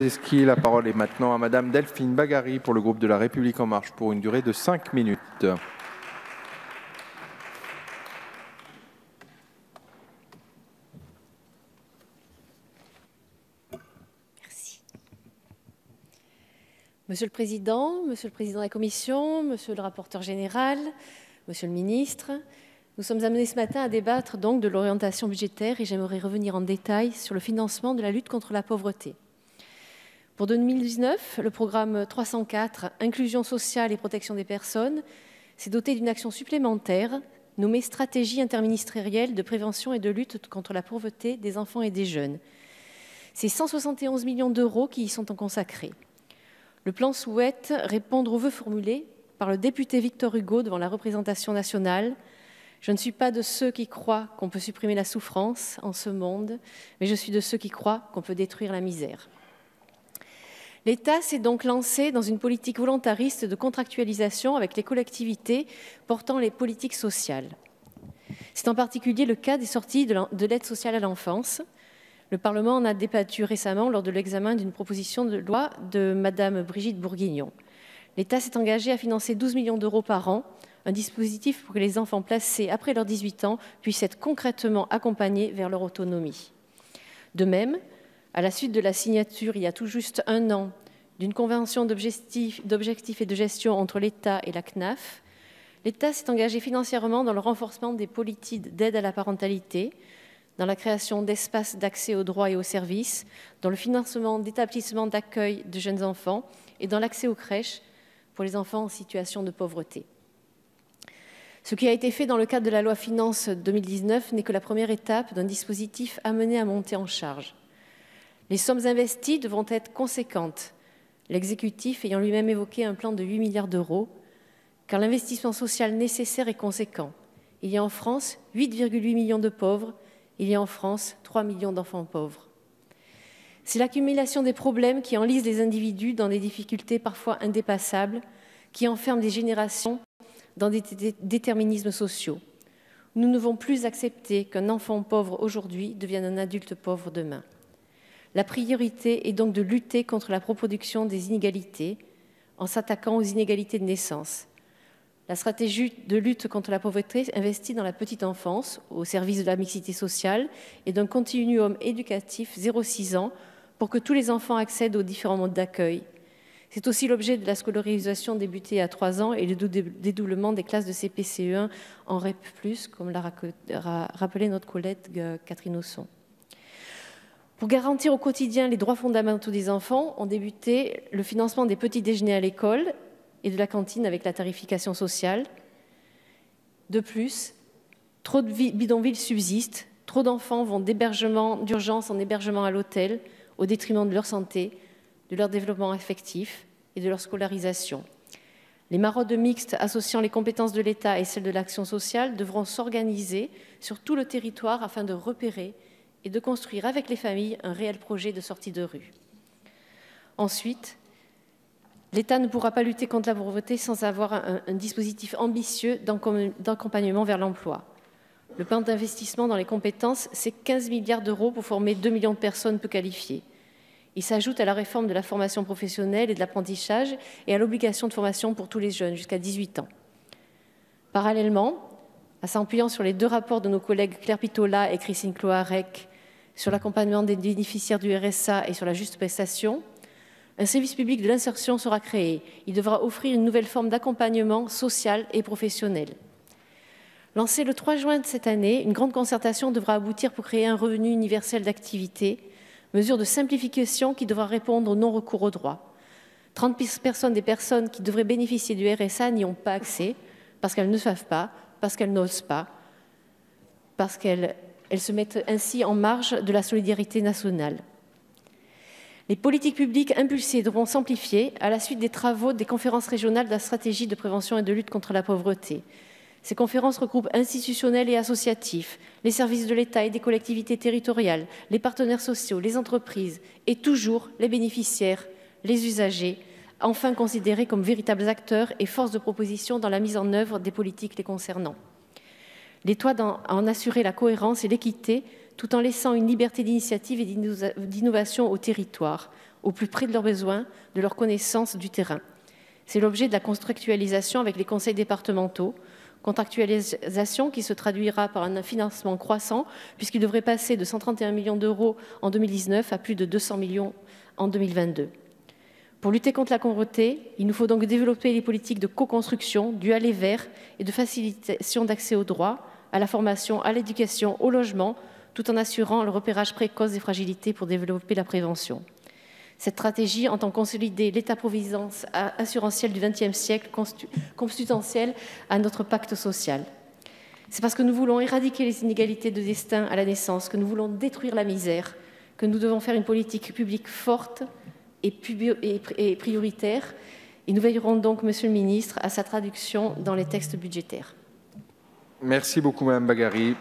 La parole est maintenant à Madame Delphine Bagary pour le groupe de la République En Marche pour une durée de 5 minutes. Merci. Monsieur le Président, Monsieur le Président de la Commission, Monsieur le rapporteur général, Monsieur le Ministre, nous sommes amenés ce matin à débattre donc de l'orientation budgétaire et j'aimerais revenir en détail sur le financement de la lutte contre la pauvreté. Pour 2019, le programme 304 Inclusion sociale et protection des personnes s'est doté d'une action supplémentaire nommée Stratégie interministérielle de prévention et de lutte contre la pauvreté des enfants et des jeunes. C'est 171 millions d'euros qui y sont consacrés. Le plan souhaite répondre aux vœux formulés par le député Victor Hugo devant la représentation nationale je ne suis pas de ceux qui croient qu'on peut supprimer la souffrance en ce monde, mais je suis de ceux qui croient qu'on peut détruire la misère. L'État s'est donc lancé dans une politique volontariste de contractualisation avec les collectivités portant les politiques sociales. C'est en particulier le cas des sorties de l'aide sociale à l'enfance. Le Parlement en a débattu récemment lors de l'examen d'une proposition de loi de Madame Brigitte Bourguignon. L'État s'est engagé à financer 12 millions d'euros par an un dispositif pour que les enfants placés après leurs 18 ans puissent être concrètement accompagnés vers leur autonomie. De même, à la suite de la signature il y a tout juste un an d'une convention d'objectifs et de gestion entre l'État et la CNAF, l'État s'est engagé financièrement dans le renforcement des politiques d'aide à la parentalité, dans la création d'espaces d'accès aux droits et aux services, dans le financement d'établissements d'accueil de jeunes enfants et dans l'accès aux crèches pour les enfants en situation de pauvreté. Ce qui a été fait dans le cadre de la loi Finances 2019 n'est que la première étape d'un dispositif amené à monter en charge. Les sommes investies devront être conséquentes, l'exécutif ayant lui-même évoqué un plan de 8 milliards d'euros, car l'investissement social nécessaire est conséquent. Il y a en France 8,8 millions de pauvres, il y a en France 3 millions d'enfants pauvres. C'est l'accumulation des problèmes qui enlisent les individus dans des difficultés parfois indépassables, qui enferment des générations dans des déterminismes sociaux. Nous ne devons plus accepter qu'un enfant pauvre aujourd'hui devienne un adulte pauvre demain. La priorité est donc de lutter contre la reproduction des inégalités en s'attaquant aux inégalités de naissance. La stratégie de lutte contre la pauvreté investit dans la petite enfance, au service de la mixité sociale et d'un continuum éducatif 0-6 ans pour que tous les enfants accèdent aux différents modes d'accueil, c'est aussi l'objet de la scolarisation débutée à 3 ans et le dédoublement des classes de CPCE1 en REP+, comme l'a rappelé notre collègue euh, Catherine Osson. Pour garantir au quotidien les droits fondamentaux des enfants, on débuté le financement des petits déjeuners à l'école et de la cantine avec la tarification sociale. De plus, trop de bidonvilles subsistent, trop d'enfants vont d'hébergement d'urgence en hébergement à l'hôtel au détriment de leur santé, de leur développement affectif et de leur scolarisation. Les maraudes mixtes associant les compétences de l'État et celles de l'action sociale devront s'organiser sur tout le territoire afin de repérer et de construire avec les familles un réel projet de sortie de rue. Ensuite, l'État ne pourra pas lutter contre la pauvreté sans avoir un, dispositif ambitieux d'accompagnement vers l'emploi. Le plan d'investissement dans les compétences, c'est 15 milliards d'euros pour former 2 millions de personnes peu qualifiées. Il s'ajoute à la réforme de la formation professionnelle et de l'apprentissage et à l'obligation de formation pour tous les jeunes jusqu'à 18 ans. Parallèlement, à s'appuyant sur les deux rapports de nos collègues Claire Pitola et Christine Cloarec sur l'accompagnement des bénéficiaires du RSA et sur la juste prestation, un service public de l'insertion sera créé. Il devra offrir une nouvelle forme d'accompagnement social et professionnel. Lancé le 3 juin de cette année, une grande concertation devra aboutir pour créer un revenu universel d'activité mesure de simplification qui devra répondre au non-recours aux droits. 30 personnes des personnes qui devraient bénéficier du RSA n'y ont pas accès parce qu'elles ne savent pas, parce qu'elles n'osent pas, parce qu'elles se mettent ainsi en marge de la solidarité nationale. Les politiques publiques impulsées devront s'amplifier à la suite des travaux des conférences régionales de la stratégie de prévention et de lutte contre la pauvreté. Ces conférences regroupent institutionnels et associatifs, les services de l'État et des collectivités territoriales, les partenaires sociaux, les entreprises et toujours les bénéficiaires, les usagers, enfin considérés comme véritables acteurs et forces de proposition dans la mise en œuvre des politiques les concernant. L'État doit en assurer la cohérence et l'équité tout en laissant une liberté d'initiative et d'innovation au territoire. au plus près de leurs besoins, de leur connaissance du terrain. C'est l'objet de la contractualisation avec les conseils départementaux, contractualisation qui se traduira par un financement croissant, puisqu'il devrait passer de 131 millions d'euros en 2019 à plus de 200 millions en 2022. Pour lutter contre la pauvreté, il nous faut donc développer les politiques de co-construction, du aller vers et de facilitation d'accès aux droits, à la formation, à l'éducation, au logement, tout en assurant le repérage précoce des fragilités pour développer la prévention. Cette stratégie entend consolider l'État-providence assurantiel du XXe siècle, consubstantiel à notre pacte social. C'est parce que nous voulons éradiquer les inégalités de destin à la naissance, que nous voulons détruire la misère, que nous devons faire une politique publique forte et prioritaire. Et nous veillerons donc, Monsieur le Ministre, à sa traduction dans les textes budgétaires. Merci beaucoup, Madame Bagari.